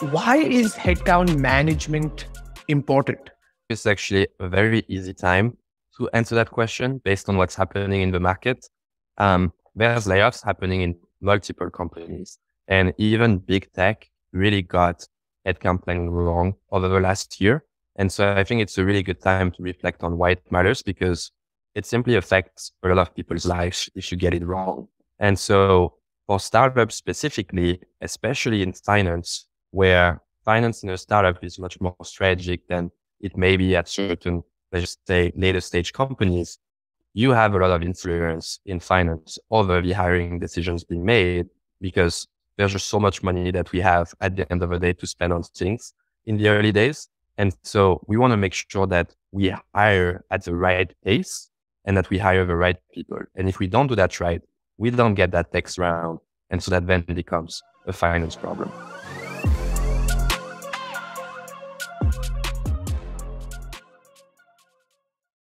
why is headcount management important? It's actually a very easy time to answer that question based on what's happening in the market. Um, there's layoffs happening in multiple companies and even big tech really got headcount planning wrong over the last year. And so I think it's a really good time to reflect on why it matters because it simply affects a lot of people's lives if you get it wrong. And so for startups specifically, especially in finance, where financing a startup is much more strategic than it may be at certain, let's say, later stage companies, you have a lot of influence in finance over the hiring decisions being made because there's just so much money that we have at the end of the day to spend on things in the early days. And so we want to make sure that we hire at the right pace and that we hire the right people. And if we don't do that right, we don't get that next round. And so that then becomes a finance problem.